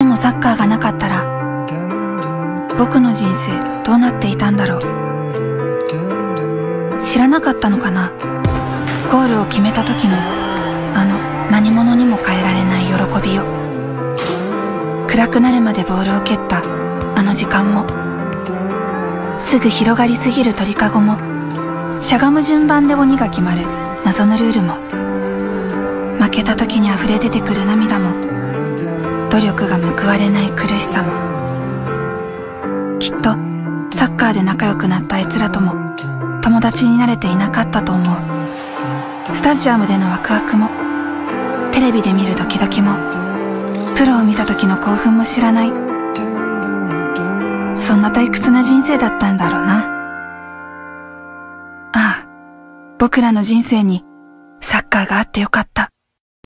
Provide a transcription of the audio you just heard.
でもサッカーがなかったら僕の人生どうなっていたんだろう。知らなかったのかな。ゴールを決めた時のあの何者にも変えられない喜びを。暗くなるまでボールを蹴ったあの時間も。すぐ広がりすぎる鳥かごも。しゃがむ順番で鬼が決まる謎のルールも。負けた時に溢れ出てくる涙も。努力が報われない苦しさも。きっとサッカーで仲良くなったあいつらとも友達になれていなかったと思う。スタジアムでのワクワクもテレビで見るドキドキもプロを見た時の興奮も知らない。そんな退屈な人生だったんだろうな。ああ僕らの人生にサッカーがあってよかった。